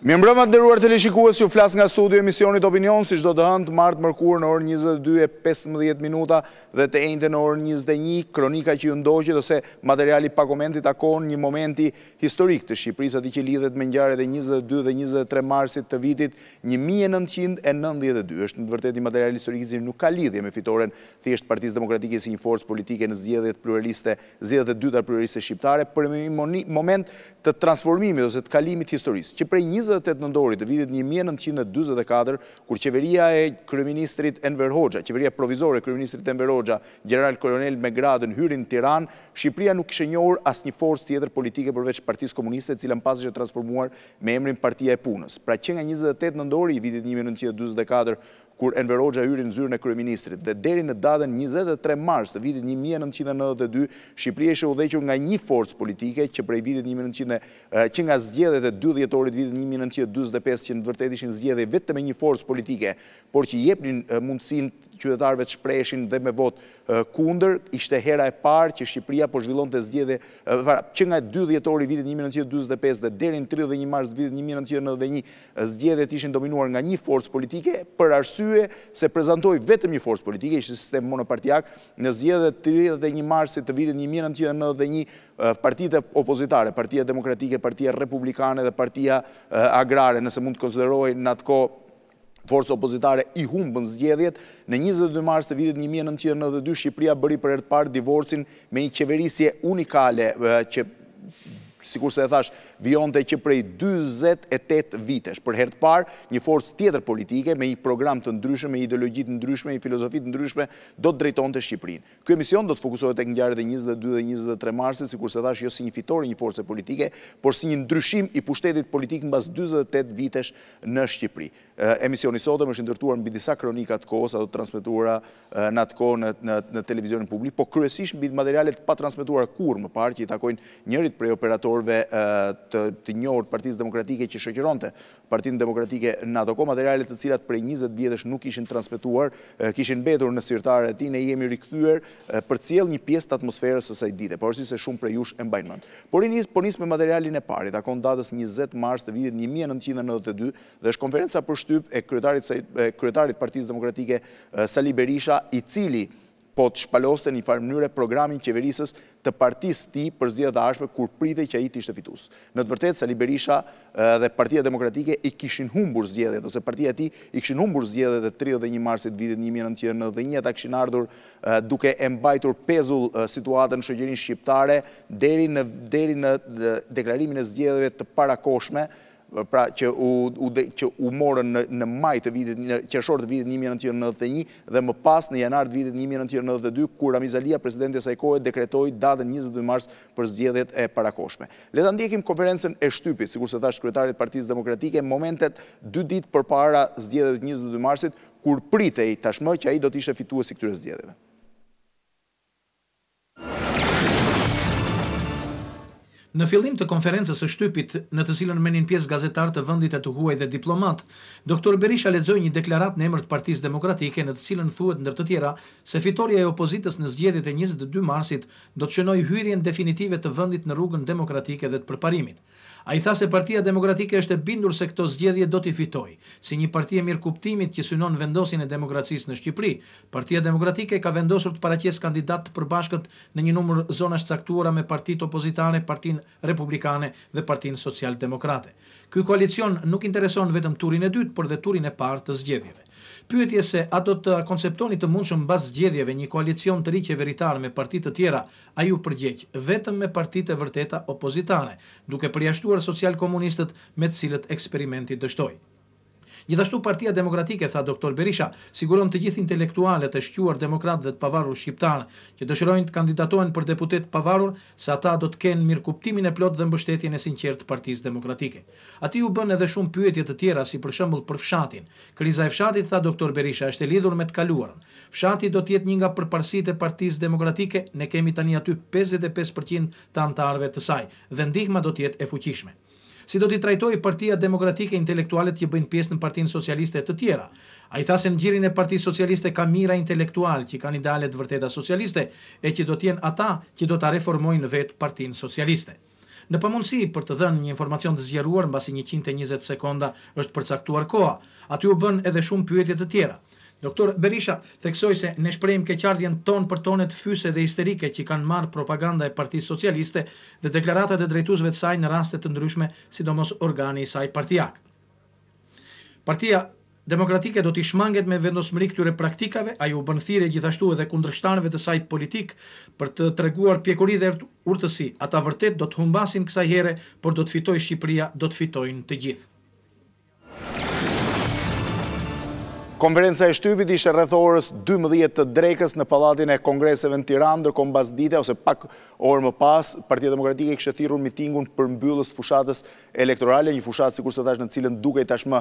Mirë mbrëma të nderuar teleshikues, ju flas nga studio e emisionit Opinion, si çdo të hënë, martë, mërkurë në orën 22.15 minuta dhe të enjte në orën 21, kronika që ju ndoqët ose materiali pa koment i takon një momenti historik të Shqipërisë, atij që lidhet me ngjarjet e njëzet e dy dhe njëzet e tre marsit të vitit një mijë e nëntëqind e nëntëdhjetë e dy. Është në të vërtetë një material historik i cili nuk ka lidhje me fitoren thjesht të Partisë Demokratike si një forcë politike në zgjedhjet pluraliste, zgjedhjet e dyta pluraliste shqiptare, por një moment të transformimit ose të kalimit të historisë. Që prej njëzet e tetë nëntorit të vitit një mijë e nëntëqind e dyzet e katër, kur qeveria e kryeministrit Enver Hoxha, qeveria provizore e kryeministrit Enver Hoxha, gjeneral kolonel me gradën hyri në Tiranë, Shqipëria nuk kishte njohur asnjë forcë tjetër politike përveç Partisë Komuniste e cila më pas ishte transformuar me emrin Partia e Punës. Pra që nga njëzet e tetë nëntori i vitit një mijë e nëntëqind e dyzet e katër kur Enver Hoxha hyri në zyrën e kryeministrit dhe deri në datën njëzet e tre mars të vitit një mijë e nëntëqind e nëntëdhjetë e dy Shqipëria ishte udhëhequr nga nji forcë politike që prej vitit një mijë e nëntëqind e që nga zgjedhjet e dy dhjetorit të vitit një mijë e nëntëqind e dyzet e pesë që në të vërtetë ishin zgjedhje vetëm me nji forcë politike por që i jepnin mundësinë qytetarëve të shpreheshin dhe me votë kundër. Ishte hera e parë që Shqipëria po zhvillonte zgjedhje që nga dy dhjetori i vitit një mijë e nëntëqind e dyzet e pesë dhe deri në tridhjetë e një mars të vitit një mijë e nëntëqind e nëntëdhjetë e një zgjedhjet ishin dominuar nga një forcë politike për arsye se prezantohej vetëm një forcë politike, ishte sistem monopartiak. Në zgjedhjet e tridhjetë e një marsit të vitit një mijë e nëntëqind e nëntëdhjetë e një partitë opozitare, Partia Demokratike, Partia Republikane dhe Partia Agrare, nëse mund të konsiderohej në atë kohë Forcë opozitare i humbën zgjedhjet, në njëzet e dy mars të vitit një mijë e nëntëqind e nëntëdhjetë e dy Shqipëria bëri për herë të parë divorcin me një qeverisje unikale që sikurse e thashë vijonte që prej dyzet e tetë vitesh. Për herë të parë një forcë tjetër politike me një program të ndryshëm, me ideologji të ndryshme, me një filozofi të ndryshme do të drejtonte Shqipërinë. Ky emision do të fokusohet tek ngjarjet e njëzet e dy dhe njëzet e tre marsit, sikurse thashë jo si një fitore e një force politike, por si një ndryshim i pushtetit politik mbas dyzet e tetë vitesh në Shqipëri. Emisioni i sotëm është i ndërtuar mbi disa kronika të kohës, ato të transmetuara në atë kohë në në televizionin publik, po kryesisht mbi materiale të patransmetuara kurrë më parë që i takojnë njërit prej operatorëve të njohur të Partisë Demokratike që shoqëronte Partinë Demokratike në ato kohë, materiale të cilat prej njëzet vjetësh nuk ishin transmetuar, kishin mbetur në sirtarët e tij, ne i jemi rikthyer, përcjell një pjesë të atmosferës së asaj dite, pavarësisht se shumë prej jush e mbajnë mend. Por nis, po nis me materialin e parë, i takon datës njëzet mars të vitit një mijë e nëntëqind e nëntëdhjetë e dy dhe është konferenca për shtyp e kryetarit të Partisë Demokratike, Sali Berisha, i cili, Po të shpaloste në një farë mënyre programin qeverisës të partisë së tij për zgjedhjet e ardhshme kur pritej që ai të ishte fitues. Në të vërtetë Sali Berisha dhe Partia Demokratike i kishin humbur zgjedhjet ose partia e tij i kishin humbur zgjedhjet e tridhjetë e një marsit vitit një mijë e nëntëqind e nëntëdhjetë e një ata kishin ardhur duke e mbajtur pezull situatën në shoqërinë shqiptare deri në deklarimin e zgjedhjeve të parakohshme pra që u u që u morën në në maj të vitit në qershor të vitit 1991 dhe më pas në janar të vitit 1992 kur Ramiz Alia presidenti i asaj kohe dekretoi datën 22 mars për zgjedhjet e parakohshme. Le ta ndjekim konferencën e shtypit, sikurse thashë kryetarit Partisë Demokratike, momentet dy ditë përpara zgjedhjeve të 22 marsit, kur pritej tashmë që ai do të ishte fituesi i këtyre zgjedhjeve. Në fillim të konferencës së shtypit, në të cilën merrnin pjesë gazetarë të vendit e të huaj dhe diplomatë, Doktor Berisha lexoi një deklaratë në emër të Partisë Demokratike në të cilën thuhet ndër të tjera se fitorja e opozitës në zgjedhjet e njëzet e dy marsit do të shënojë hyrjen definitive të vendit në rrugën demokratike dhe të përparimit. Ai tha se Partia Demokratike është e bindur se këto zgjedhje do t'i fitojë. Si një parti e mirëkuptimit që synon vendosjen e demokracisë në Shqipëri, Partia Demokratike ka vendosur të paraqesë kandidatë të përbashkët në një numër zonash të caktuara me partitë opozitare, Partinë Republikane dhe Partinë Socialdemokrate. Ky koalicion nuk intereson vetëm turin e dytë, por dhe turin e parë të zgjedhjeve. Pyetjes se a do të konceptoni të mundshëm mbas zgjedhjeve një koalicion të ri qeveritar me parti të tjera Ai u përgjigj vetëm me partitë e vërteta opozitare, duke përjashtuar socialkomunistët me të cilët eksperimenti dështoi. Gjithashtu Partia Demokratike, tha Doktor Berisha, siguron të gjithë intelektualët e shquar demokratë dhe të pavarur shqiptarë, që dëshirojnë të kandidatohen për deputetë të pavarur, se ata do të kenë mirëkuptimin e plotë dhe mbështetjen e sinqertë të Partisë Demokratike. Atij iu bënë edhe shumë pyetje të tjera si për shembull për fshatin. Kriza e fshatit, tha Doktor Berisha, është e lidhur me të kaluarën. Fshati do të jetë një nga përparësitë e Partisë Demokratike, ne kemi tani aty pesëdhjetë e pesë për qind të anëtarëve të saj dhe ndihma do të jetë e fuqishme. Si do t'i trajtojë Partia Demokratike intelektualët që bëjnë pjesë në Partinë Socialiste e të tjera? Ai tha se në gjirin e Partisë Socialiste ka mijëra intelektualë që kanë ideale të vërteta socialiste e që do të jenë ata që do ta reformojnë vetë Partinë Socialiste. Në pamundësi për të dhënë një informacion të zgjeruar mbasi njëqind e njëzet sekonda është përcaktuar koha, aty u bënë edhe shumë pyetje të tjera. Doktor Berisha theksoi se ne shprehim keqardhjen tonë për tonet fyse dhe histerike që kanë marrë propaganda e Partisë Socialiste dhe deklaratat e drejtuesve të saj në raste të ndryshme sidomos organi i saj partiak. Partia Demokratike do t'i shmanget me vendosmëri këtyre praktikave, ajo u bën thirrje gjithashtu edhe kundërshtarëve të saj politikë për të treguar pjekuri dhe urtësi, ata vërtet do të humbasin kësaj here, por do të fitojë Shqipëria, do të fitojnë të gjithë. Konferenca e shtypit ishte rreth orës dymbëdhjetë të drekës në Pallatin e Kongreseve në Tiranë, ndërkohë mbasdite ose pak orë më pas, Partia Demokratike kishte thirrur mitingun përmbyllës të fushatës elektorale, një fushatë sikurse thashë në të cilën dukej tashmë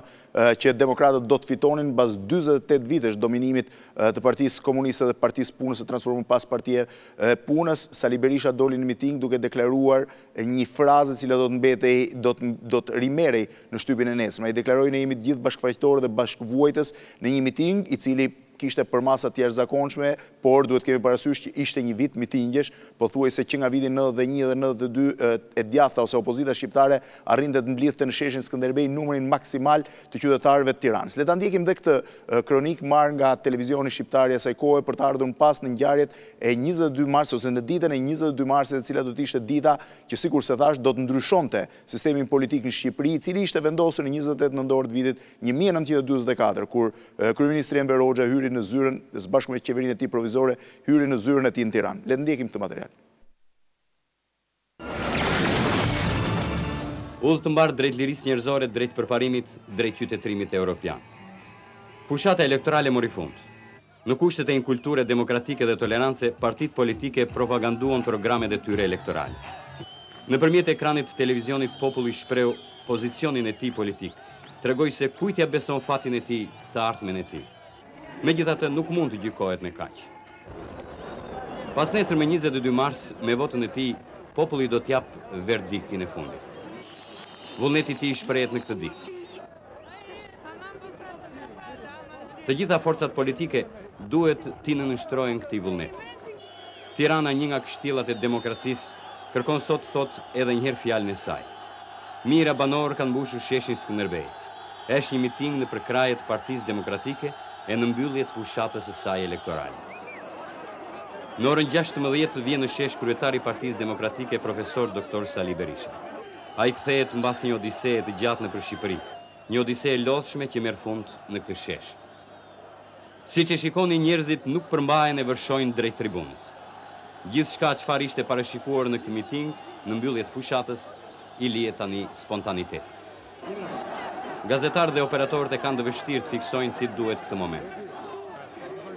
që demokratët do të fitonin mbas dyzet e tetë vitesh dominimit të Partisë Komuniste dhe Partisë Punës së transformuar pas Partia e Punës, Sali Berisha doli në miting duke deklaruar një frazë e cila do të mbetej do të do të rimerrej në shtypin e nesërm, ai deklaroi ne jemi të gjithë bashkëfajtorë dhe bashkëvuajtës në një miting i cili Kishte përmasa të jashtëzakonshme, por duhet të kemi parasysh që ishte një vit mitingjesh, pothuajse që nga viti nëntëdhjetë e një dhe nëntëdhjetë e dy e djathta ose opozita shqiptare arrinte të mblidhte në sheshin Skënderbej numrin maksimal të qytetarëve të Tiranës. Le ta ndjekim dhe këtë kronikë marrë nga televizioni shqiptar i asaj kohe për të ardhur më pas në ngjarjet e njëzet e dy marsit ose në ditën e njëzet e dy marsit e cila do të ishte dita që sikurse thashë do të ndryshonte sistemin politik në Shqipëri i cili ishte vendosur në njëzet e tetë nëntor të vitit Një mijë e nëntëqind e dyzet e katër, kur kryeministri Enver Hoxha hyri në zyrën, së bashku me qeverinë e tij provizore, hyri në zyrën e tij në Tiranë. Le të ndjekim këtë material. Udhë të mbarë drejt lirisë njerëzore, drejt përparimit, drejt qytetërimit europian. Fushata elektorale mori fund. Në kushtet e një kulture demokratike dhe tolerance, partitë politike propaganduan programet e tyre elektorale. Nëpërmjet ekranit të televizionit populli shprehu pozicionin e tij politik, tregoi se kujt ia beson fatin e tij, të ardhmen e tij. Megjithatë, nuk mund të gjykohet me kaq. Pasnesër me njëzet e dy mars, me votën e tij, populli do të japë verdiktin e fundit. Vullneti i tij shprehet në këtë ditë. Të gjitha forcat politike duhet t'i nënshtrohen këtij vullneti. Tirana një nga kështjellat e demokracisë kërkon sot të thotë edhe njëherë fjalën e saj. Mijëra banorë kanë mbushur sheshin Skënderbej. Është një miting në përkrahje të Partisë Demokratike e në mbyllje të fushatës së saj elektorale. Në orën gjashtëmbëdhjetë vjen në shesh kryetari i Partisë Demokratike Profesor Doktor Sali Berisha. Ai kthehet mbas një odiseje të gjatë nëpër Shqipëri, një odise e lodhshme që merr fund në këtë shesh. Siç e shikoni njerëzit nuk përmbahen e vërshojnë drejt tribunës. Gjithçka çfarë ishte parashikuar në këtë miting në mbyllje të fushatës i lihet tani spontanitetit. Gazetarët dhe operatorët e kanë të vështirë të fiksojnë si duhet këtë moment.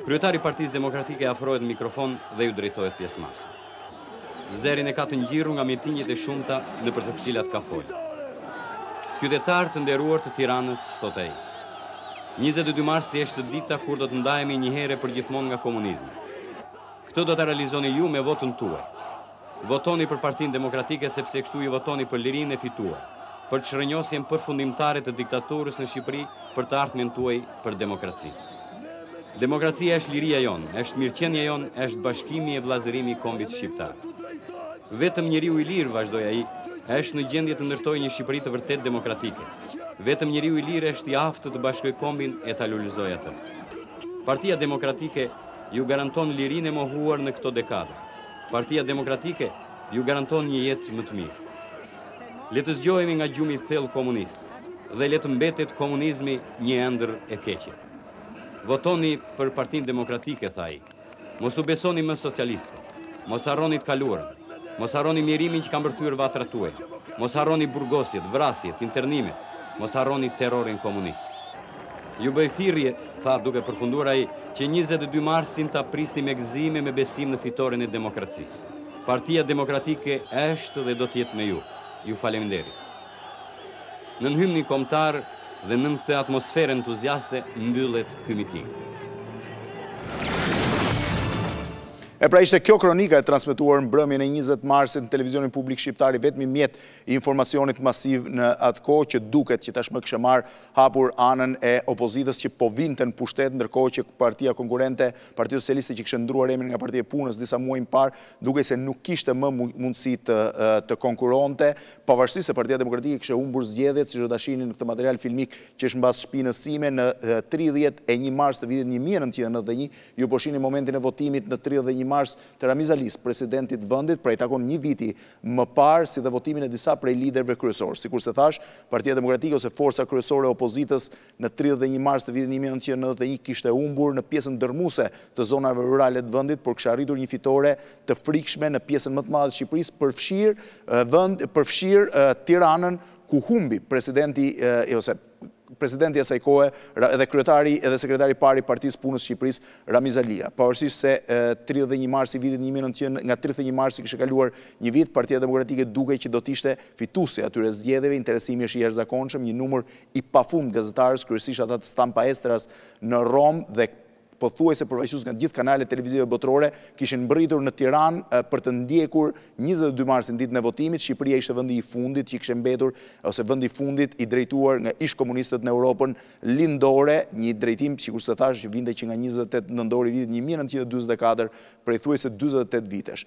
Kryetari i Partisë Demokratike afrohet në mikrofon dhe ju drejtohet pjesëmarrësve. Zërin e ka të ngjirur nga mitingjit e shumta nëpër të cilat ka folur. Qytetarë të nderuar të Tiranës, thotë ai. 22 marsi është dita kur do të ndahemi një herë e përgjithmonë nga komunizmi. Këtë do ta realizoni ju me votën tuaj. Votoni për Partinë Demokratike sepse kështu ju votoni për lirinë e fituar, për çrrënjosjen përfundimtare të diktaturës në Shqipëri për të ardhmen tuaj për demokraci. Demokracia është liria jonë, është mirëqenia jonë, është bashkimi e vëllazërimi i kombit shqiptar. Vetëm njeriu i lirë, vazhdoi ai, është në gjendje të ndërtojë një Shqipëri të vërtetë demokratike. Vetëm njeriu i lirë është i aftë të bashkojë kombin e ta lulëzojë atë. Partia Demokratike ju garanton lirinë e mohuar në këto dekada. Partia Demokratike ju garanton një jetë më të mirë. Le të zgjohemi nga gjumi i thellë komunist dhe le të mbetet komunizmi një ëndërr e keqe. Votoni për Partinë Demokratike, tha ai. Mos u besoni më socialistëve. Mos harroni të kaluarën. Mos harroni mjerimin që ka mbërthyer vatrat tuaja. Mos harroni burgosjet, vrasjet, internimet. Mos harroni terrorin komunist. Ju bëj thirrje, tha duke përfunduar ai, që 22 marsin ta prisni me gëzim e me besim në fitoren e demokracisë. Partia Demokratike është dhe do të jetë me ju. Ju faleminderit. Nën hymnin kombëtar dhe nën këtë atmosferë entuziaste mbyllet ky miting. E pra ishte kjo kronika e transmetuar mbrëmjen e 20 marsit në televizionin publik shqiptar i vetmi mjet i informacionit masiv në atë kohë që duket që tashmë kishte marrë hapur anën e opozitës që po vinte në pushtet ndërkohë që partia konkurrente Partia Socialiste që kishte ndërruar emrin nga Partia e Punës disa muaj më parë, dukej se nuk kishte më mundësi të konkurronte, pavarësisht se Partia Demokratike kishte humbur zgjedhjet, siç do ta shihni në këtë material filmik që është mbas shpinës sime, në tridhjetë e një mars të vitit një mijë e nëntëqind e nëntëdhjetë e një, ju po shihni momentin e votimit në tridhjetë e një mars të Ramiz Alisë, presidentit të vendit, pra i takon një viti më parë, si dhe votimin e disa prej liderëve kryesorë. Sikurse thashë, Partia Demokratike ose forca kryesore e opozitës në tridhjetë e një mars të vitit një mijë e nëntëqind e nëntëdhjetë e një kishte humbur në pjesën dërrmuese të zonave rurale të vendit, por kishte arritur një fitore të frikshme në pjesën më të madhe të Shqipërisë, përfshirë Tiranën, ku humbi presidenti ose presidenti i asaj kohe edhe kryetari edhe sekretari i parë i Partisë së Punës së Shqipërisë, Ramiz Alia. Pavarësisht se tridhjetë e një marsi i vitit një mijë e nëntëqind nga tridhjetë e një marsi kishte kaluar një vit, Partia Demokratike dukej që do të ishte fituesja e atyre zgjedhjeve, interesimi është i jashtëzakonshëm, një numër i pafund gazetarësh, kryesisht ata të Stampa Estras në Romë dhe pothuajse përfaqësues nga të gjithë kanalet televizive botërore, kishin mbërritur në Tiranë për të ndjekur njëzet e dy marsin, ditën e votimit. Shqipëria ishte vendi i fundit që kishte mbetur ose vendi i fundit i drejtuar nga ish-komunistët në Europën Lindore, një drejtim sikurse thashë që vinte që nga njëzet e tetë nëntori i vitit një mijë e nëntëqind e dyzet e katër, prej thuajse dyzet e tetë vitesh.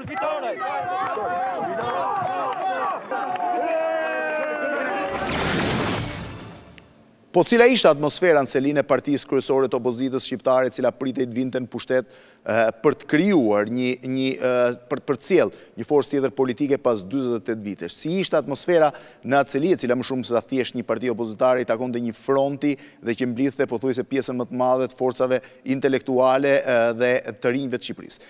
Po cila ishte atmosfera në selinë e partisë kryesore të opozitës shqiptare e cila pritej të vinte në pushtet për të krijuar një për të përcjellë një forcë tjetër politike pas 48 vitesh. Si ishte atmosfera në atë seli e cila më shumë se sa thjesht një parti opozitare i takonte një fronti dhe që mblidhte pothuajse pjesën më të madhe të forcave intelektuale dhe të rinjve të Shqipërisë.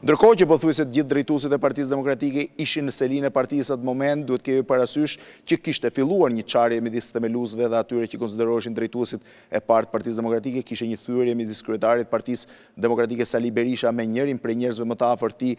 Ndërkohë që pothuajse të gjithë drejtuesit e Partisë Demokratike ishin në selinë e partisë atë moment, duhet të kemi parasysh që kishte filluar një çarje midis themeluesve dhe atyre që konsideroheshin drejtuesit e parë të Partisë Demokratike, kishte një thyerje midis kryetarit të partisë Demokratike Sali Berisha me njërin prej njerëzve më të afërt të tij,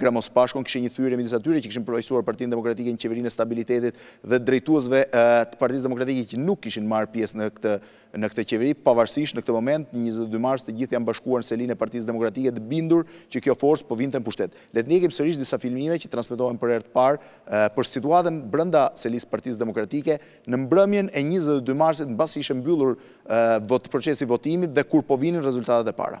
Gramoz Pashkon, kishte një thyerje midis atyre që kishin përfaqësuar Partinë Demokratike në Qeverinë e Stabilitetit dhe drejtuesve të Partisë Demokratike që nuk kishin marrë pjesë në këtë në këtë qeveri. Pavarësisht në këtë moment, në njëzet e dy mars, të gjithë janë bashkuar në selinë e Partisë Demokratike të bindur që kjo forcë po vinte në pushtet. Le të ndjekim sërish disa filmime që transmetohen për herë të parë për situatën brenda selisë së Partisë Demokratike në mbrëmjen e njëzet e dy marsit mbasi ishte mbyllur procesi i votimit dhe kur po vinin rezultatet e para.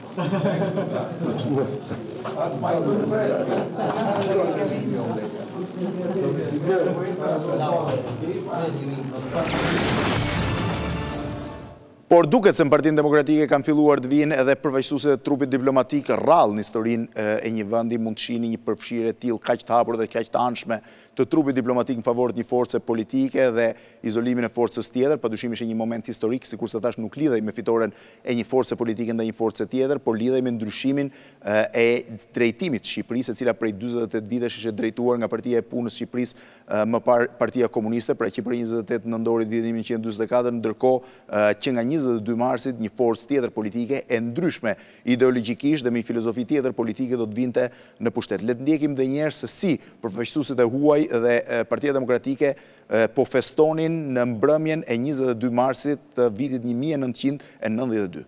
Por duket se në Partinë Demokratike kanë filluar të vijnë edhe përfaqësuesit e trupit diplomatik rrallë në historinë e një vendi mund të shihni një përfshirje të tillë kaq të hapur dhe kaq të anshme të trupit diplomatik në favor të një force politike dhe izolimin e forcës tjetër, padyshim ishte një moment historik, sikurse thashë nuk lidhej me fitoren e një force politike ndaj një force tjetër, por lidhej me ndryshimin e drejtimit të Shqipërisë, e cila prej 48 vitesh ishte drejtuar nga Partia e Punës së Shqipërisë, më parë Partia Komuniste, pra që prej 28 nëntorit të vitit 1944, ndërkohë që nga 22 marsi një forcë tjetër politike e ndryshme ideologjikisht dhe me një filozofi tjetër politike do të vinte në pushtet. Le të ndjekim dhe një herë se si përfaqësuesit e huaj dhe Partia Demokratike po festonin në mbrëmjen e njëzet e dy marsit të vitit një mijë e nëntëqind e nëntëdhjetë e dy.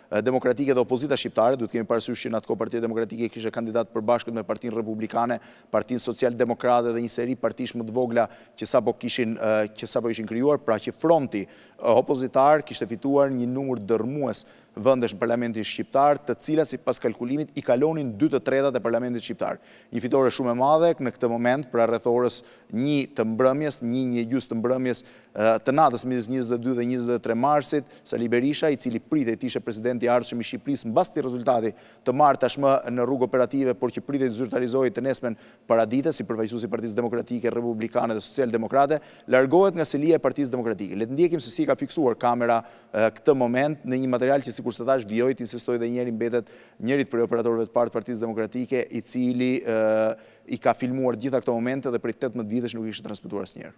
Demokratike dhe opozita shqiptare, duhet të kemi parasysh që në atë kohë Partia Demokratike kishte kandidat të përbashkët me Partinë Republikane, Partinë Socialdemokrate dhe një seri partish më të vogla që sapo kishin që sapo ishin krijuar, pra që fronti opozitar kishte fituar një numër dërrmues vendesh në Parlamentin shqiptar, të cilat sipas kalkulimit i kalonin dy të tretat e Parlamentit shqiptar. Një fitore shumë e madhe në këtë moment, pra rreth orës një të mbrëmjes, një një e gjysmë të mbrëmjes, Të natës midis njëzet e dy dhe njëzet e tre marsit, Sali Berisha, i cili pritej të ishte president i ardhshëm i Shqipërisë mbas këtij rezultati, të marrë tashmë në rrugë operative, por që pritej të zyrtarizohej të nesmen paradite, si përfaqësues i Partisë Demokratike, Republikane dhe Socialdemokrate, largohet nga selia e Partisë Demokratike. Le të ndjekim se si i ka fiksuar kamera këtë moment në një material që sikurse tash vijoj të insistoj dhe një herë i mbetet njërit prej operatorëve të parë të Partisë Demokratike, i cili i ka filmuar të gjitha këto momente dhe prej tetëmbëdhjetë vitesh nuk i kishte transmetuar asnjëherë.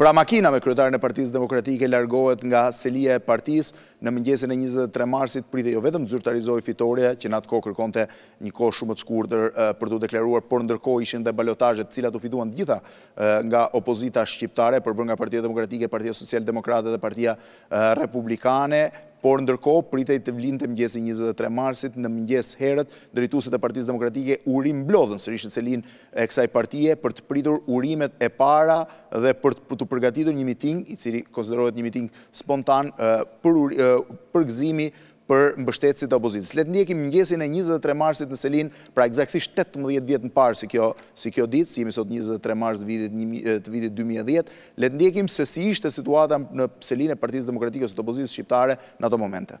Pra makina me kryetarin e Partisë Demokratike largohet nga selia e partisë, në mëngjesin e njëzet e tre marsit pritej jo vetëm të zyrtarizohej fitorja, që në atë kohë kërkonte një kohë shumë më të shkurtër për t'u deklaruar, por ndërkohë ishin dhe balotazhet të cilat u fituan të gjitha nga opozita shqiptare, përbërë nga Partia Demokratike, Partia Socialdemokrate dhe Partia republikane, por ndërkohë pritej të vinte mëngjesi i njëzet e tre marsit në mëngjes herët drejtuesit e Partisë Demokratike u rimblodhën sërish në selinë e kësaj partie për të pritur urimet e para dhe për të përgatitur një miting i cili konsiderohet një miting spontan për përgëzimi për mbështetësit e opozitës. Le të ndjekim mëngjesin e njëzet e tre marsit në selinë, pra ekzaktësisht tetëmbëdhjetë vjet më parë se kjo, si kjo ditë, si jemi sot njëzet e tre mars të vitit një mijë, të vitit dy mijë e dhjetë, le të ndjekim se si ishte situata në selinë e Partisë Demokratike ose të opozitës shqiptare në ato momente.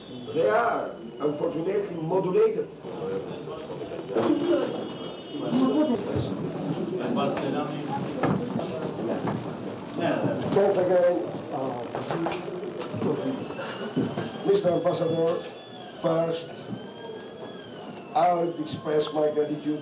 they are unfortunately modulated. Thanks again, uh, Mr. Ambassador. First, I would express my gratitude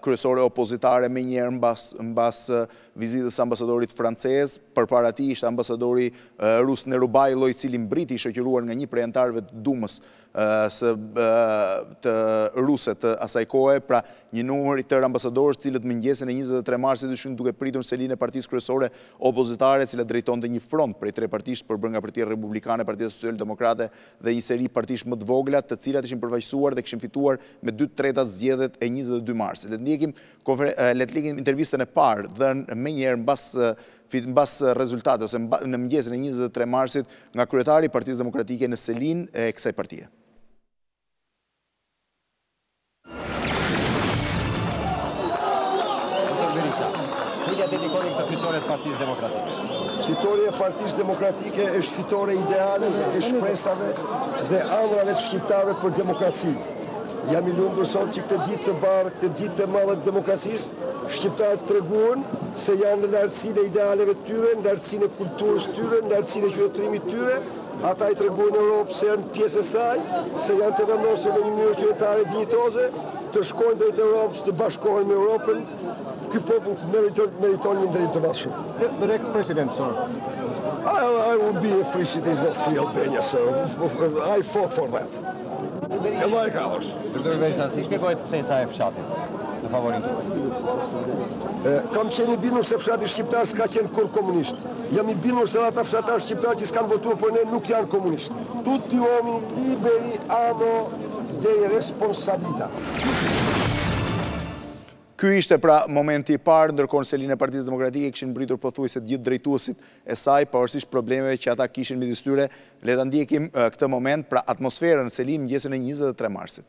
kryesore opozitare menjëherë mbas vizitës së ambasadorit francez, përpara tij ishte ambasadori rus Nerubajlo, i cili mbriti i shoqëruar nga një prej anëtarëve të Dumës së të ruse të asaj kohe, pra një numër i tërë ambasadorësh, të cilët mëngjesin e njëzet e tre marsit ishin duke pritur në selinë e partisë kryesore opozitare, e cila drejtonte një front prej tre partish të përbërë nga Partia Republikane, Partia Socialdemokrate dhe një seri partish më të vogla, të cilat ishin përfaqësuar dhe kishin fituar me dy të tretat zgjedhjet e njëzet e dy marsit. Le të ndjekim, le të ndjekim intervistën e parë, dhënë menjëherë mbas mbas rezultatit ose në mëngjesin e njëzet e tre marsit nga kryetari i Partisë Demokratike në selinë e kësaj partie. Fitorja e Partisë Demokratike është fitore e idealeve, e shpresave dhe ëndrrave të shqiptarëve për demokraci. Jam i lumtur sot që këtë ditë të bardhë, këtë ditë të madhe të demokracisë, shqiptarët treguan se janë në lartësinë e idealeve të tyre, në lartësinë e kulturës së tyre, në lartësinë e qytetërimit të tyre Ata i tregojnë Europës se janë pjesë e saj, se janë të vendosur në një mënyrë qytetare dinjitoze, të shkojnë drejt Europës, të bashkohen me Europën. Ky popull meriton një nderim të madh shumë. The, the next president, sir. I, I will be a free citizen of free Albania, sir. I fought for that. E like ours. Doktor Berisha, si shpjegohet kthesa e fshatit në favorin tuaj? Kam qenë i bindur se fshati shqiptar s'ka qenë kurrë komunist. Jam i bindur se edhe ata fshatarë shqiptarë që s'kanë votuar për ne nuk janë komunistë. Tutti gli uomini liberi hanno delle responsabilità. Ky ishte pra momenti i parë, ndërkohë në selinë e Partisë Demokratike kishin mbërritur pothuajse të gjithë drejtuesit e saj, pavarësisht problemeve që ata kishin midis tyre. Le ta ndjekim këtë moment, pra atmosferën në seli mëngjesin e njëzet e tre marsit.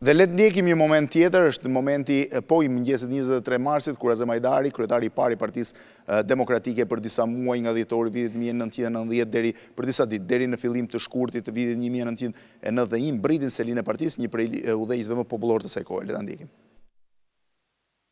Dhe le të ndjekim një moment tjetër, është momenti po i mëngjesit të njëzet e tre marsit, kur Azem Hajdari, kryetari i parë i Partisë Demokratike për disa muaj nga dhjetori i vitit një mijë e nëntëqind e nëntëdhjetë deri për disa ditë, deri në fillim të shkurtit të vitit një mijë e nëntëqind e nëntëdhjetë e një, mbërriti në selinë e partisë, një prej udhëheqësve më popullorë të asaj kohe. Le ta ndjekim.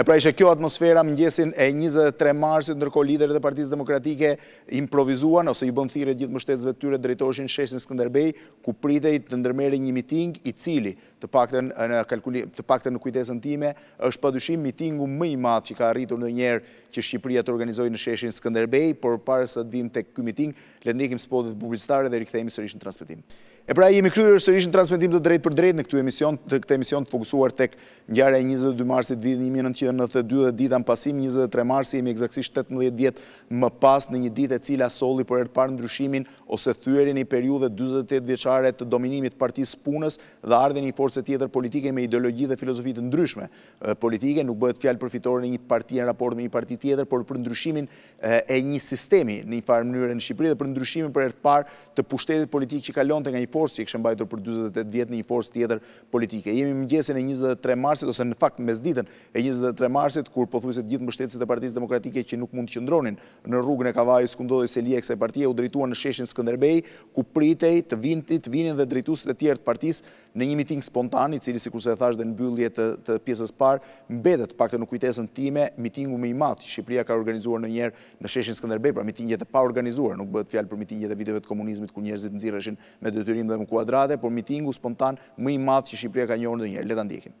E pra ishte kjo atmosfera mëngjesin e njëzet e tre marsit, ndërkohë liderët e Partisë Demokratike improvizuan ose i bënë thirrje gjithë mbështetësve të tyre të drejtoheshin sheshin Skënderbej, ku pritej të ndërmerrej një miting, i cili, Të paktën në kujtesën time, është padyshim mitingu më i madh që ka arritur ndonjëherë që Shqipëria të organizojë në sheshin Skënderbej, por para se të vijmë tek ky miting, le të ndjekim spotet publicitare dhe rikthehemi sërish në transmetim. E pra, jemi kthyer sërish në transmetim të drejtpërdrejtë në këtë emision të fokusuar tek ngjarja e njëzet e dy marsit të vitit një mijë e nëntëqind e nëntëdhjetë e dy dhe dita në pasim, njëzet e tre marsi, jemi ekzaktësisht tetëmbëdhjetë vjet më pas, në një ditë e cila solli për herë të parë ndryshimin ose thyerjen e një periudhe dyzet e tetë vjeçare të dominimit të Partisë së Punës dhe ardhjen e një force tjetër politike me ideologji dhe filozofi të ndryshme politike, nuk bëhet fjalë për fitoren e një partie në raport me një parti tjetër, por për ndryshimin e një sistemi në një farë mënyre në Shqipëri dhe për ndryshimin për herë të parë të pushtetit politik që kalonte nga një forcë që e kishte mbajtur për dyzet e tetë vjet në një forcë tjetër politike. Jemi mëngjesin e njëzet e tre marsit ose në fakt mesditën e njëzet e tre marsit kur pothuajse të gjithë mbështetësit e Partisë Demokratike që nuk mund të qëndronin Në rrugën e Kavajës ku ndodhej selia e kësaj partie, u drejtuan në sheshin Skënderbej, ku pritej të vinti të vinin dhe drejtuesit e tjerë të partisë në një miting spontan, i cili sikurse e thashë dhe në mbyllje të të pjesës së parë, mbetet, të paktën në kujtesën time, mitingu më i madh që Shqipëria ka organizuar ndonjëherë në sheshin Skënderbej, pra mitingjet e paorganizuar, nuk bëhet fjalë për mitingjet e viteve të komunizmit kur njerëzit nxirreshin me detyrim dhe me kuadrate, por mitingu spontan më i madh që Shqipëria ka njohur ndonjëherë. Le ta ndjekim.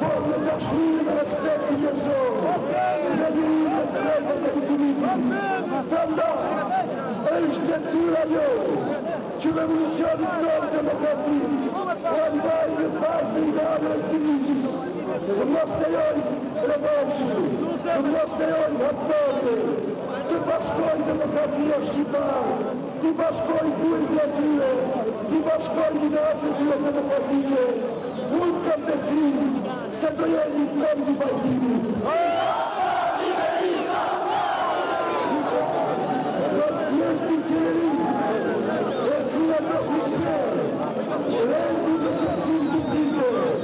Por me dashuri dhe respekt njerëzor ndaj lirisë dhe të drejtave të individit. Prandaj, është detyra jonë që revolucioni jonë demokratik, prandaj në bazë të idealeve të lirisë, të mos lejojë revanshin, të mos lejojë hakmarrjen, të bashkojë demokracia shqiptare, T'i bashkojë burrat e tyre, t'i bashkojë idealet e tyre demokratike, unë kam besim se do jenë një komb i pajtimit. Do të jetë një qeveri e cila do t'i kthejë rendin dhe qetësinë publike.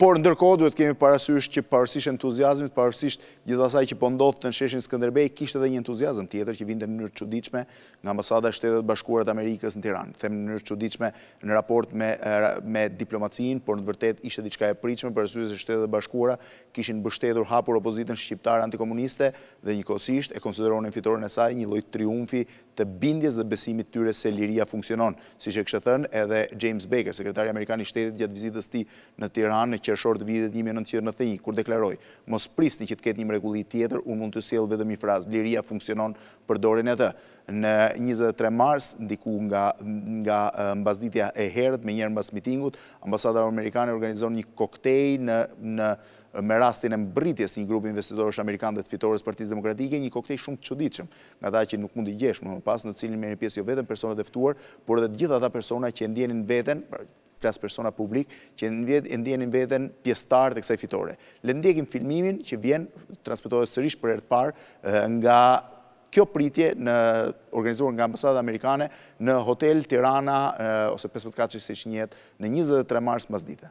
Por ndërkohë duhet të kemi parasysh që pavarësisht entuziazmit, pavarësisht gjithë asaj që po ndodhte në sheshin Skënderbej, kishte edhe një entuziazëm tjetër që vinte në mënyrë të çuditshme nga ambasada e Shteteve të Bashkuara të Amerikës në Tiranë. Them në mënyrë të çuditshme në raport me me diplomacinë, por në të vërtetë ishte diçka e pritshme për arsye se Shtetet e Bashkuara kishin mbështetur hapur opozitën shqiptare antikomuniste dhe njëkohësisht e konsideronin fitoren e saj një lloj triumfi të bindjes dhe besimit të tyre se liria funksionon, siç e kishte thënë edhe James Baker, sekretari amerikan i shtetit gjatë vizitës së tij në Tiranë në qershor të vitit një mijë e nëntëqind e nëntëdhjetë e një, kur deklaroi, Mos prisni që të ketë një mrekulli tjetër, unë mund të sjell vetëm një frazë, liria funksionon, përdorini atë. Në njëzet e tre mars, diku nga nga mbasditja e herët, menjëherë mbas mitingut, ambasada amerikane organizon një koktej në në me rastin e mbërritjes së një grupi investitorësh amerikanë dhe të fitores së Partisë Demokratike, një koktej shumë të çuditshëm, nga ata që nuk mund t'i gjesh më më pas, në të cilin merrin pjesë jo vetëm personat e ftuar, por edhe të gjithë ata persona që e ndjenin veten, pra flas persona publik, që e ndjenin veten pjesëtarë të kësaj fitore. Le të ndjekim filmimin që vjen, transmetohet sërish për herë të parë nga Kjo pritje e organizuar nga Ambasada Amerikane në Hotel Tirana ose Pesëmbëdhjetëkatëshi siç njihet, në njëzet e tre mars mbasdite.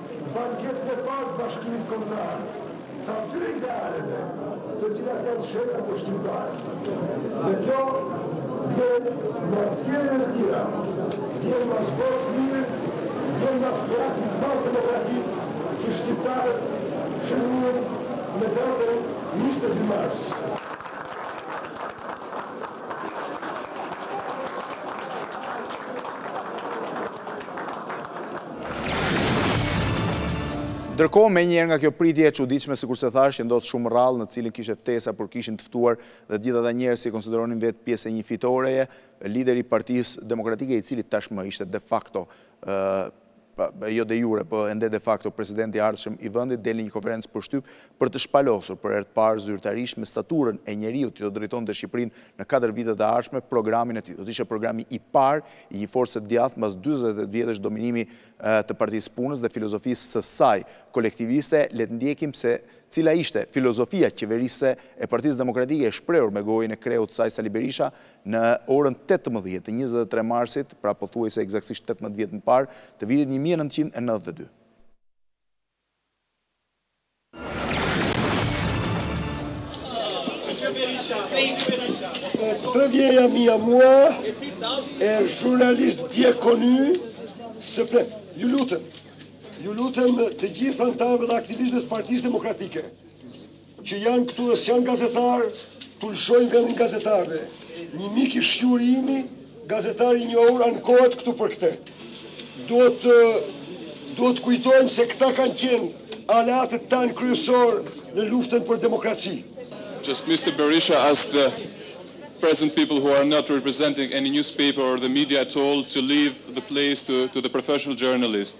Banket me palë të bashkimit kombëtar të atyre idealeve të cilat janë të shenjta për shqiptarët. Dhe kjo vjen nga sjelljet e tyre, vjen nga zbos mirë, vjen nga shtati i madh demokratik që shqiptarët shënuan në datën njëzet e dy mars. Ndërkohë, menjëherë nga kjo pritje e çuditshme, sikurse thashë, që ndodh shumë rrallë, në të cilën kishte ftesa, por kishin të ftuar dhe të gjithë ata njerëz që e konsideronin veten pjesë e një fitoreje, lideri i Partisë Demokratike, i cili tashmë ishte de facto, jo de jure, po ende de facto, presidenti i ardhshëm i vendit, del në një konferencë për shtyp, për të shpalosur për herë të parë zyrtarisht me staturën e njeriut që do të drejtonte Shqipërinë në katër vitet e ardhshme programin e tij. Do të ishte programi i parë i një force të djathtë mbas dyzet e tetë vjetësh dominimi të Partisë Punës dhe filozofisë së saj kolektiviste, le të ndjekim se cila ishte filozofia qeverisëse e Partisë Demokratike e shprehur me gojën e kreut të saj Sali Berisha në orën tetëmbëdhjetë të njëzet e tre marsit, pra pothuajse ekzaktësisht tetëmbëdhjetë vjet më parë, të vitit një mijë e nëntëqind e nëntëdhjetë e dy. Très vieil ami à moi et journaliste bien connu se pre, ju lutëm, ju lutëm të gjithë antarëve dhe aktivistëve të Partisë Demokratike. Që janë këtu dhe s'janë gazetarë, t'u lëshojnë vendin gazetarëve. Një mik i shquar i imi, gazetar i njohur, ankohet këtu për këtë. Duhet të duhet të kujtojmë se këta kanë qenë aleatët tanë kryesorë në luftën për demokraci. Just Mister Berisha asked the present people who are not representing any newspaper or the media at all to leave the place to to the professional journalist.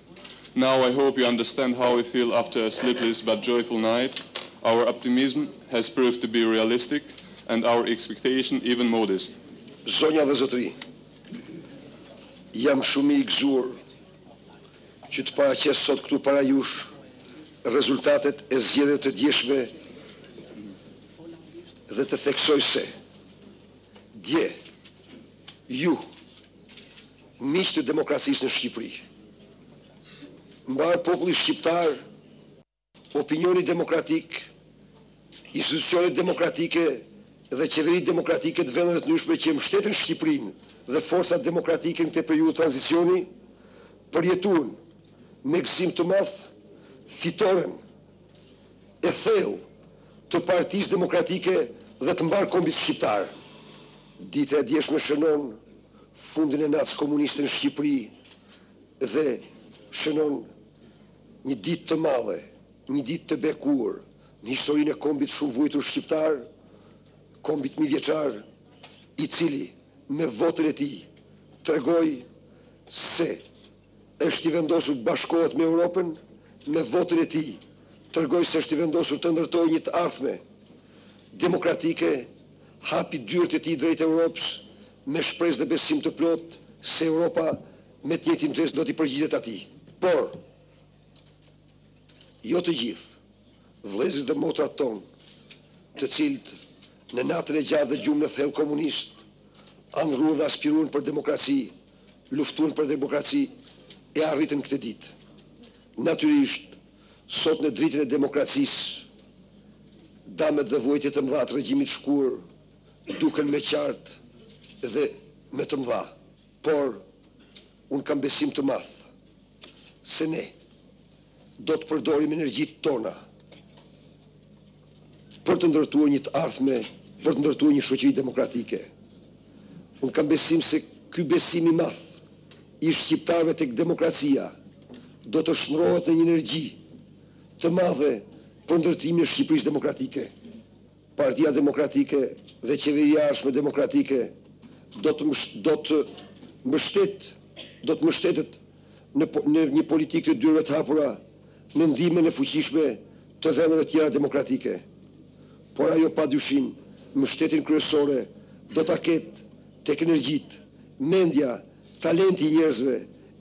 Now I hope you understand how we feel after a sleepless but joyful night, our optimism has proved to be realistic and our expectation even modest. Zonja dhe zotërinj, jam shumë i gëzuar që të paraqes sot këtu para jush rezultatet e zgjedhjeve të djeshme dhe të theksoj se dje ju Miq të demokracisë në Shqipëri, mbarë populli shqiptar, opinioni demokratik, institucionet demokratike dhe qeveritë demokratike të vendeve të ndryshme që e mbështetën Shqipërinë dhe forcat demokratike në këtë periudhë tranzicioni, përjetuan me gëzim të madh fitoren e thellë të Partisë Demokratike dhe të mbarë kombit shqiptar. Dita e djeshme shënon fundin e natës komuniste në Shqipëri dhe shënon një ditë të madhe, një ditë të bekuar në historinë e kombit shumëvuajtur shqiptar, kombit mijëvjeçar, i cili me votën e tij tregoi se Është i vendosur të bashkohet me Europën me votën e tij, tregoi se është i vendosur të ndërtojë një të ardhme demokratike, hapi dyert e tij drejt Europës me shpresë dhe besim të plotë se Europa me të njëjtin gjest do t'i përgjigjet atij. Por, jo të gjithë, vëllezërit dhe motrat tonë, të cilët në natën e gjatë dhe gjumin e thellë komunist, andërruan dhe aspiruan për demokraci, luftuan për demokraci e arritën këtë ditë. Natyrisht, sot në dritën e demokracisë, damet dhe vuajtjet të mëdha të regjimit të shkuar duken me qartë dhe me të mëdha. Por, unë kam besim të madh se ne, Do të përdorim energjitë tona për të ndërtuar një të ardhme, për të ndërtuar një shoqëri demokratike. Unë kam besim se ky besim i madh i shqiptarëve tek demokracia do të shndërrohet në një energji të madhe për ndërtimin e Shqipërisë demokratike. Partia Demokratike dhe Qeveria e ardhshme demokratike do të do të mbështet do të mbështetet në në një politikë të dyerve të hapura, në ndihmën e fuqishme të vendeve të tjera demokratike. Por ajo padyshim mbështetjen kryesore do ta ketë tek energjitë, mendja, talenti i njerëzve,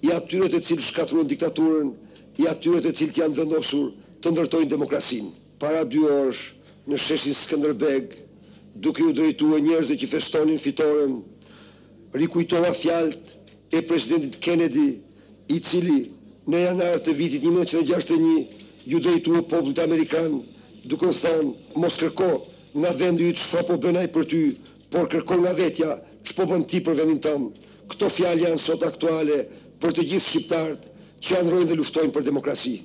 i atyre të cilët shkatërruan diktaturën, i atyre të cilët janë vendosur të ndërtojnë demokracinë. para dy orësh në sheshin Skënderbeg, duke iu drejtue njerëzve që festonin fitoren, rikujtova fjalët e presidentit Kennedy, i cili në janar të vitit një mijë e nëntëqind e gjashtëdhjetë e një iu drejtua popullit amerikan, duke u thënë, Mos kërko nga vendi yt çfarë po bën ai për ty, por kërko nga vetja ç'po bën ti për vendin tënd. Këto fjalë janë sot aktuale për të gjithë shqiptarët që ëndrrojnë dhe luftojnë për demokraci.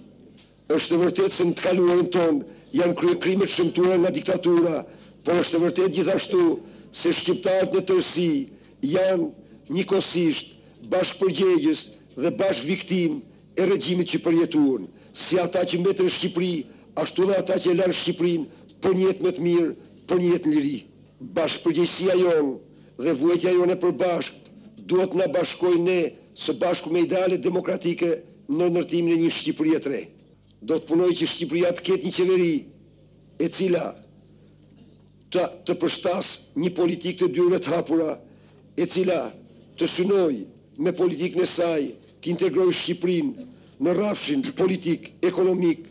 Është e vërtetë se në të kaluarën tonë janë kryer krime të shëmtuara nga diktatura, por është e vërtetë gjithashtu se shqiptarët në tërësi janë, njëkohësisht, bashkëpërgjegjës dhe bashkëviktimë e regjimit që përjetuan, si ata që mbetën në Shqipëri, ashtu dhe ata që e lanë Shqipërinë për një jetë më të mirë, për një jetë në liri. Bashkëpërgjegjësia jonë dhe vuajtja jonë e përbashkët duhet të na bashkojë ne së bashku me idealet demokratike Në ndërtimin e një Shqipërie të re, do të punoj që Shqipëria të ketë një qeveri e cila të përshtasë një politikë të dyerve të hapura, e cila të synojë me politikën e saj të integrojë Shqipërinë në rrafshin politik, ekonomik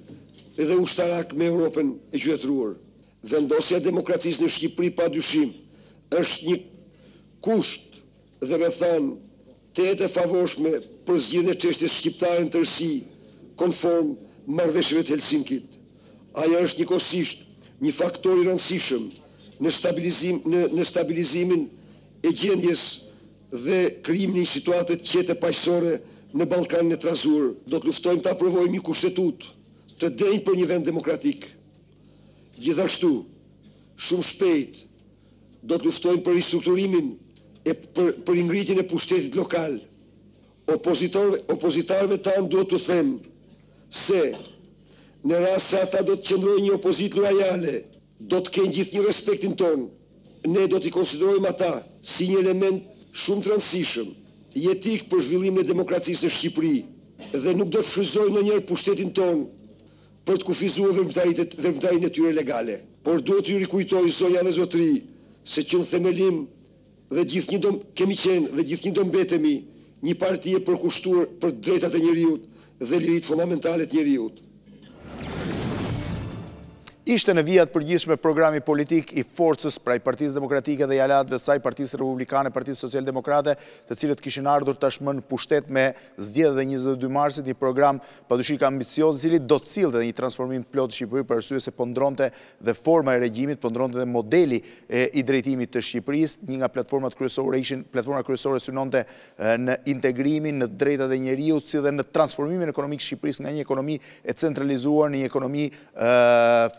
dhe ushtarak me Europën e qytetëruar. Vendosja e demokracisë në Shqipëri padyshim është një kusht dhe rrethanë tejet e favorshme për zgjidhjen e çështjes shqiptare në tërësi, konform Marrëveshjeve të Helsinkit. Ajo është njëkohësisht një faktor i rëndësishëm në stabilizim në në stabilizimin e gjendjes dhe krijimin e një situate të qetë e paqësore në Ballkanin e trazuar. Do të luftojmë të aprovojmë një kushtetutë të denjë për një vend demokratik. Gjithashtu, shumë shpejt Do të luftojmë për ristrukturimin e për për ringritjen e pushtetit lokal. Opozitorëve, opozitarëve tanë duhet t'u them se në rast se ata do të qëndrojnë një opozitë luajale, do të kenë gjithnjë respektin tonë. Ne do t'i konsiderojmë ata si një element shumë të rëndësishëm, jetik për zhvillimin e demokracisë në Shqipëri dhe nuk do të shfrytëzojmë ndonjëherë pushtetin tonë për të kufizuar veprimtarit veprimtarinë e tyre legale. Por dua t'ju rikujtoj zonja dhe zotri se që në themelim dhe gjithnjë do kemi qenë dhe gjithnjë do mbetemi një parti e përkushtuar për të drejtat e njeriut dhe liritë fondamentale të njeriut. Ishte në vija të përgjithshme programi politik i forcës pra i Partisë Demokratike dhe i aleatëve të saj, Partisë Republikane, Partisë Socialdemokrate, të cilët kishin ardhur tashmë në pushtet me zgjedhjet e njëzet e dy marsit, një program Padyshim ambicioz i cili do të sillte edhe një transformim të plotë në Shqipëri për arsye se po ndrronte dhe forma e regjimit, po ndrronte dhe modeli i drejtimit të Shqipërisë, një nga platformat kryesore ishin, platforma kryesore synonte në integrimin, në të drejtat e njeriut si dhe në transformimin ekonomik të Shqipërisë nga një ekonomi e centralizuar në një ekonomi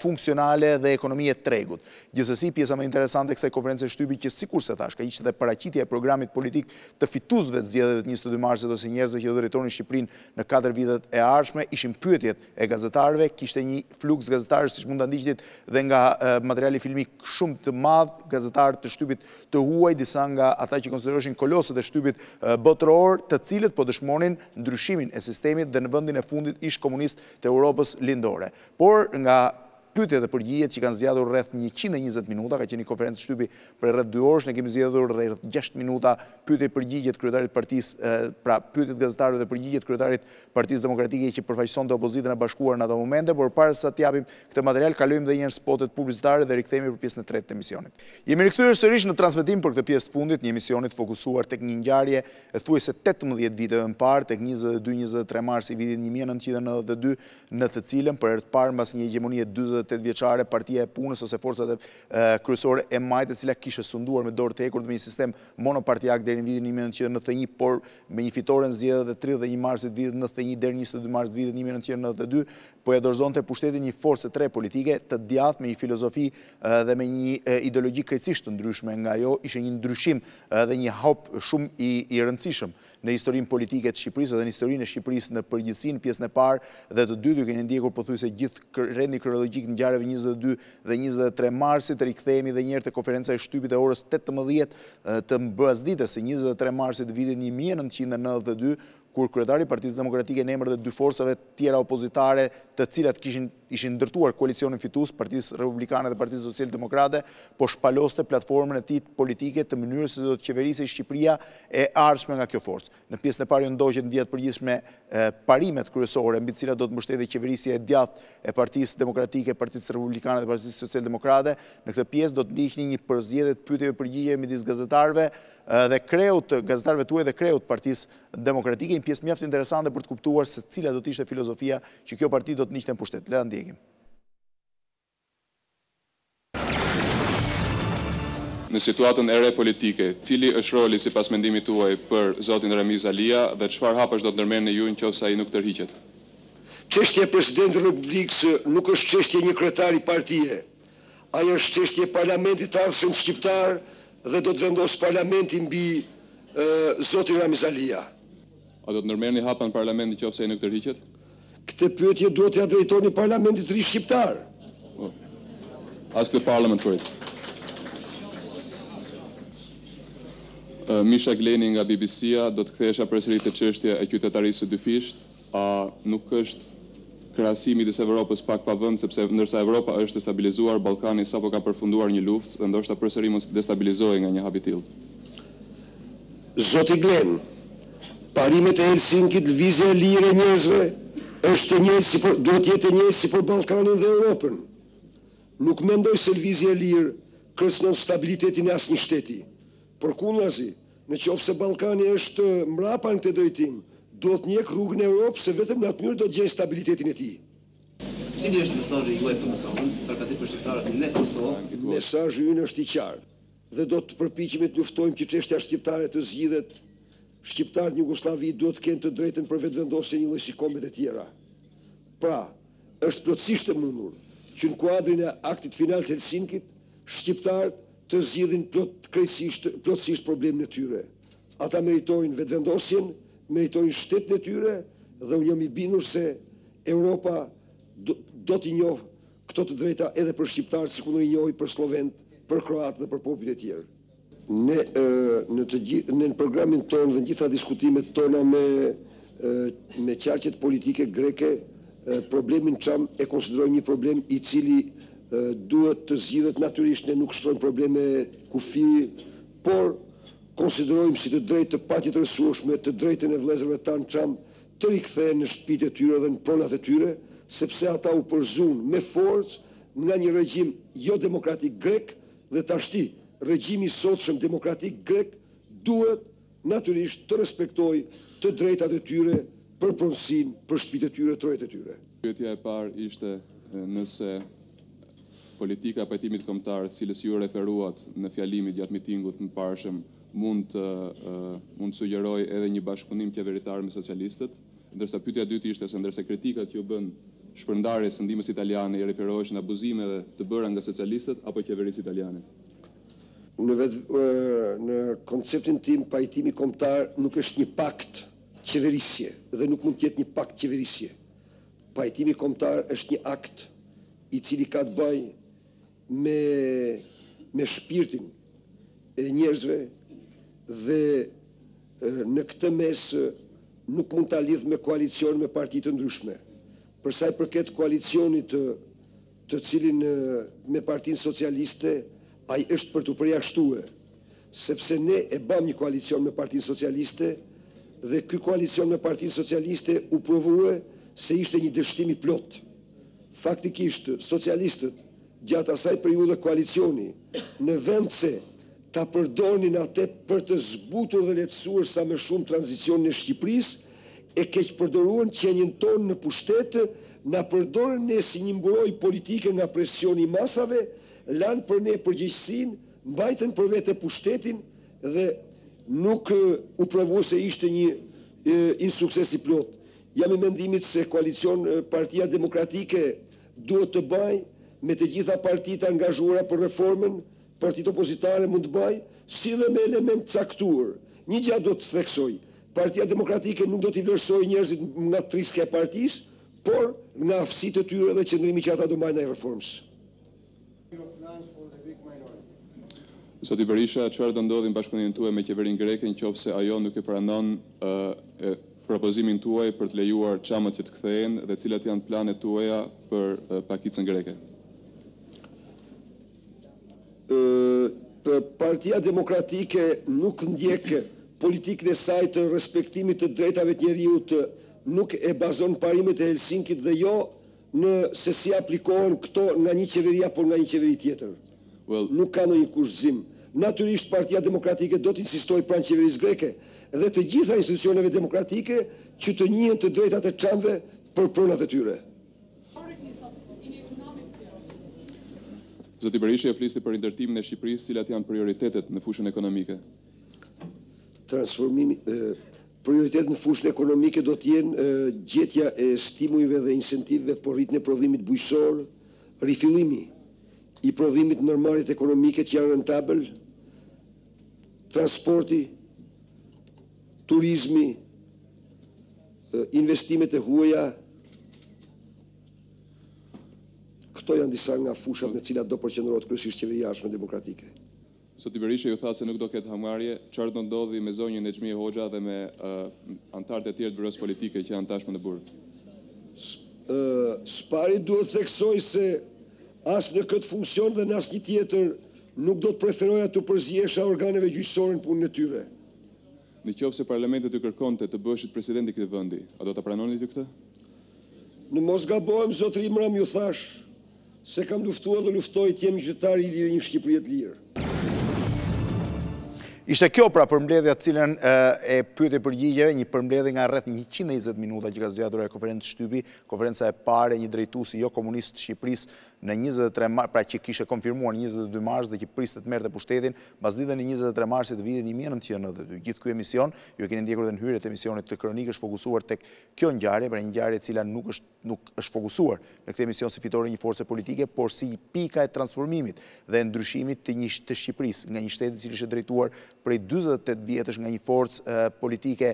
funksionale dhe ekonomi e tregut. Gjithsesi, pjesa më interesante e kësaj konference shtypi që sikurse thashë, ishte dhe paraqitja e programit politik të fitusve të zgjedhjeve të njëzet e dy marsit ose njerëzve që do drejtonin Shqipërinë Në katër vitet e ardhshme ishin pyetjet e gazetarëve, kishte një fluks gazetarësh siç mund ta ndiqnit dhe nga materiali filmik shumë të madh, gazetarë të shtypit të huaj, disa nga ata që konsideroheshin kolosët e shtypit botëror, të cilët po dëshmonin ndryshimin e sistemit dhe në vendin e fundit ish-komunist të Europës Lindore. Por nga Pyetjet dhe përgjigjet që kanë zgjatur rreth njëqind e njëzet minuta, ka qenë një konferencë shtypi prej rreth dy orësh, ne kemi zgjedhur rreth gjashtë minuta pyetje përgjigje të kryetarit të partisë, pra pyetjet e gazetarëve dhe përgjigjet e kryetarit të Partisë Demokratike që përfaqësonte opozitën e bashkuar në ato momente, por përpara sesa të japim këtë material kalojmë dhe një herë spotet publicitare dhe rikthehemi për pjesën e tretë të emisionit. Jemi rikthyer sërish në transmetim për këtë pjesë të fundit të një emisioni të fokusuar tek një ngjarje e thuajse tetëmbëdhjetë viteve më parë, tek njëzet e dy njëzet e tre marsi i vitit një mijë e nëntëqind e nëntëdhjetë e dy, në të cilën, për herë të parë mbas një hegjemonie dyzet e tetë vjeçare, Partia e Punës ose forca kryesore e majtë, e cila kishte sunduar me dorë të hekurt me një sistem monopartiak deri në vitin një mijë e nëntëqind e nëntëdhjetë e një, por me një fitore në zgjedhjet e tridhjetë e një marsit të vitit nëntëdhjetë e një deri në njëzet e dy mars të vitit një mijë e nëntëqind e nëntëdhjetë e dy, po ia dorëzonte pushtetin një force tjetër politike, të djathtë me një filozofi dhe me një ideologji krejtësisht të ndryshme nga ajo, ishte një ndryshim dhe një hop shumë i rëndësishëm. në historinë politike të Shqipërisë dhe në historinë e Shqipërisë në përgjithësi në pjesën e parë dhe të dytë ju keni ndjekur pothuajse gjithë rendin kronologjik të ngjarjeve të njëzet e dy dhe njëzet e tre marsit, rikthehemi edhe një herë te konferenca e shtypit e orës tetëmbëdhjetë të mbasdites së njëzet e tre marsit të vitit një mijë e nëntëqind e nëntëdhjetë e dy kur kryetari i Partisë Demokratike në emër të dy forcave të tjera opozitare të cilat kishin ishin ndërtuar koalicionin fitues Partisë Republikane dhe Partisë Social Demokrate, po shpaloste platformën e tij politike të mënyrës se si do të qeverisej Shqipëria e ardhshme nga kjo forcë. Në pjesën e parë ju ndoqët në vija të përgjithshme parimet kryesore mbi të cilat do të mbështetej qeverisja e djathtë e Partisë Demokratike, Partisë Republikane dhe Partisë Social Demokrate. Në këtë pjesë do të ndiqni një përzgjedhje të pyetjeve-përgjigjeve midis gazetarëve dhe kreut, gazetarëve të huaj dhe kreut të Partisë Demokratike, një pjesë mjaft interesante për të kuptuar se cila do të ishte filozofia Që kjo parti do të ndiqte në pushtet. Le ta ndjekim. Në situatën e re politike, cili është roli sipas mendimit tuaj për zotin Ramiz Alia dhe çfarë hapash do të ndërmerrni ju nëqoftë se ai nuk tërhiqet? Çështja e Presidentit të Republikës nuk është çështje e një kryetari partie. Ajo është çështje e Parlamentit të ardhshëm shqiptar dhe do të vendosë Parlamenti mbi zotin Ramiz Alia. A do të ndërmerrni hapa në parlament në qoftë se ai nuk tërhiqet? Këtë pyetje duhet t'ia drejtoni parlamentit të ri shqiptar. Ask the parliament for it. Misha Gleni nga BBC-ja, do të kthehesha përsëri te çështja e qytetarisë së dyfishtë. A nuk është krahasimi midis Evropës pak pa vend, sepse ndërsa Evropa është e stabilizuar, Ballkani sapo ka përfunduar një luftë dhe ndoshta përsëri mund të destabilizohej nga një hap i tillë? Zoti Glen, parimet e Helsinkit lëvizja e lirë e njerëzve është e njëjtë si për, duhet të jetë e njëjtë si për Ballkanin dhe Europën. Nuk mendoj se lëvizja e lirë kërcënon stabilitetin e asnjë shteti. Përkundrazi, në qoftë se Ballkani është mbrapa në këtë drejtim, duhet të ndjekë rrugën e Europës se vetëm në atë mënyrë do të gjejë stabilitetin e tij. Cili është mesazhi juaj për Kosovën, përkatësisht për shqiptarët në Kosovë? Mesazhi ynë është i qartë. Dhe do të përpiqemi të luftojmë që çështja shqiptare të zgjidhet. Shqiptarët në Jugosllavi duhet të kenë të drejtën për vetëvendosje njëlloj si kombet e tjera. Pra, është plotësisht e mundur që në kuadrin e Aktit Final të Helsinkit, shqiptarët të zgjidhin plot krejtësisht plotësisht problemin e tyre. Ata meritojnë vetëvendosjen, meritojnë shtetin e tyre dhe unë jam i bindur se Europa do do t'i njohë Këto të drejta edhe për shqiptarët sikundër i njohu për slloventë, për kroatë dhe për popujt e tjerë. Ne në të gjithë ne në programin tonë dhe në gjitha diskutimet tona me me qarqet politike greke problemin çam e konsiderojmë një problem i cili duhet të zgjidhet natyrisht ne nuk shtrojmë probleme kufiri por konsiderojmë si të drejtë të patjetërsueshme të drejtën e vëllezërve tanë çam të rikthehen në shtëpitë e tyre dhe në pronat e tyre, sepse ata u përzunë me forcë nga një regjim jodemokratik grek dhe tashti regjimi i sotshëm demokratik grek duhet natyrisht të respektojë të drejtat e tyre për pronësinë, për shtëpitë e tyre, trojet e tyre. Pyetja e parë ishte nëse Politika e pajtimit kombëtar, të cilës ju referuat në fjalimin gjatë mitingut të mëparshëm, mund të mund të sugjerojë edhe një bashkëpunim qeveritar me socialistët. Ndërsa pyetja e dytë ishte se ndërsa kritikat që iu bënë shpërndarjes së ndihmës italiane i referoheshin abuzimeve të bëra nga socialistët apo qeverisë italiane. Në vetë në konceptin tim pajtimi kombëtar nuk është një pakt qeverisje dhe nuk mund të jetë një pakt qeverisje. Pajtimi kombëtar është një akt i cili ka të bëjë me me shpirtin e njerëzve dhe në këtë mes nuk mund ta lidh me koalicion me parti të ndryshme. Për sa i përket koalicionit të të cilin me Partinë Socialiste ai është për t'u përjashtue, sepse ne e bamë një koalicion me Partinë Socialiste dhe ky koalicion me Partinë Socialiste u provue se ishte një dështim i plotë. Faktikisht, socialistët, gjatë asaj periudhe koalicioni, në vend se ta përdornin atë për të zbutur dhe lehtësuar sa më shumë tranzicionin e Shqipërisë, e keqpërdoruan qenien tonë në pushtet, na përdorën ne si një mburojë politike nga presioni i masave, lanë për ne përgjegjësinë, mbajtën për vete pushtetin dhe nuk u provua se ishte një insukses i plotë. Jam i mendimit se koalicion Partia Demokratike duhet të bajë me të gjitha partitë e angazhuara për reformën Partitë opozitare mund të bajë, si dhe me elementë të caktuar. Një gja do të theksoj, Partia Demokratike nuk do t'i vlerësojë njerëzit nga triska e partisë, por nga aftësitë e tyre dhe qëndrimi që ata do mbajnë ndaj reformës. Zoti Berisha, çfarë do ndodhë në bashkëpunimin tuaj me qeverinë greke në qoftë se ajo nuk e pranon propozimin tuaj për të lejuar çamët që të kthehen dhe cilat janë planet tuaja për pakicën greke? Partia Demokratike nuk ndjek politikën e saj të respektimit të drejtave të njeriut, nuk e bazon në parimet e Helsinkit dhe jo në se si aplikohen këto nga një qeveri apo nga një qeveri tjetër. Nuk ka ndonjë kushtëzim. Natyrisht, Partia Demokratike do të insistojë pranë qeverisë greke dhe të gjitha institucioneve demokratike që të njihen të drejtat e çamëve për pronat e tyre. Zoti Berisha ju flisni për rindërtimin e Shqipërisë, cilat janë prioritetet në fushën ekonomike? Transformimi, Prioritetet në fushën ekonomike do të jenë gjetja e stimujve dhe incentivëve për rritjen e prodhimit bujqësor, rifillimi i prodhimit në ndërmarrjet ekonomike që janë rentabel, transporti, turizmi, investimet e huaja, këto janë disa nga fushat në cilat do përqendrohet kryesisht qeveria e ardhshme demokratike. Zoti Berisha ju thatë se nuk do ketë hakmarrje, çfarë do ndodhë me zonjën Nexhmije Hoxha dhe me anëtarët e tjerë të Byrosë Politike që janë tashmë në burg? Së pari duhet të theksoj se as në këtë funksion dhe në asnjë tjetër nuk do të preferoja t'u përzihesha organeve gjyqësore në punën e tyre. Në qoftë se parlamenti t'ju kërkonte të bëheshit president i këtij vendi, a do ta pranonit ju këtë? Në mos gabohem zotëri mbrëmë ju thashë se kam luftuar dhe luftoj të jem qytetar i lirë i një Shqipërie të lirë. Ishte kjo pra përmbledhja Çilian e pyetje përgjigjeve, një përmbledhje nga rreth njëqind e njëzet minuta që ka zgjatur ajo konferencë shtypi, konferenca e parë e një drejtuesi jo komunist të Shqipërisë në njëzet e tre mars, pra që kishte konfirmuar në njëzet e dy mars dhe që priste të merrte pushtetin mbasditen e njëzet e tre marsit të vitit një mijë e nëntëqind e nëntëdhjetë e dy. Gjithë ky emision, ju e keni ndjekur edhe në hyrje të emisionit, te kronika është fokusuar tek kjo ngjarje, pra një ngjarje e cila nuk është nuk është fokusuar në këtë emision si fitore e një force politike, por si pika e transformimit dhe e ndryshimit të një të Shqipërisë, nga një shtet i cili ishte drejtuar prej dyzet e tetë vjetësh nga një forcë politike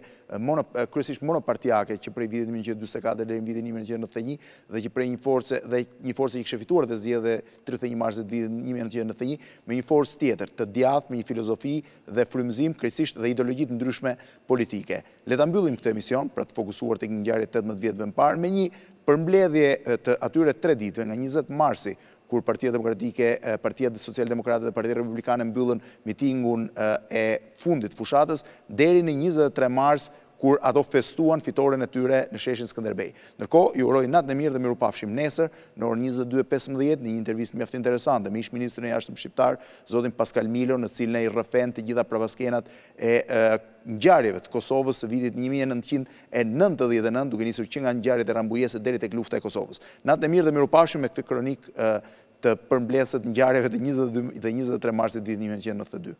kryesisht monopartiake që prej vitit një mijë e nëntëqind e dyzet e katër deri në vitin një mijë e nëntëqind e nëntëdhjetë e një dhe që prej një force dhe një force që kishte fituar dhe zgjedhjet e tridhjetë e një marsit vitit një mijë e nëntëqind e nëntëdhjetë e një me një forcë tjetër të djathtë me një filozofi dhe frymëzim krejtësisht dhe ideologji të ndryshme politike. Le ta mbyllim këtë emision pra të fokusuar tek ngjarjet e tetëmbëdhjetë vjetëve më parë me një përmbledhje të atyre tre ditëve nga njëzet marsi kur Partia Demokratike, Partia Socialdemokrate dhe Partia Republikane mbyllën mitingun e fundit të fushatës, deri në 23 mars, kur ato festuan fitoren e tyre në sheshin Skënderbej. Ndërkohë, ju uroj natën e mirë dhe mirupafshim nesër, në orën njëzet e dy e pesëmbëdhjetë, në një intervistë mjaft interesante, me ish-ministrin e Jashtëm shqiptar, zotin Paskal Milo, në të cilin ai rrëfen të gjitha prapaskenat e ngjarjeve të Kosovës së vitit një mijë e nëntëqind e nëntëdhjetë e nëntë, duke nisur që nga ngjarjet e Rambujesë deri tek lufta e Kosovës. Natën e mirë dhe mirupafshim me këtë kronikë të përmbledhjes së ngjarjeve të njëzet e dy dhe njëzet e tre marsit vitit një mijë e nëntëqind e nëntëdhjetë e dy.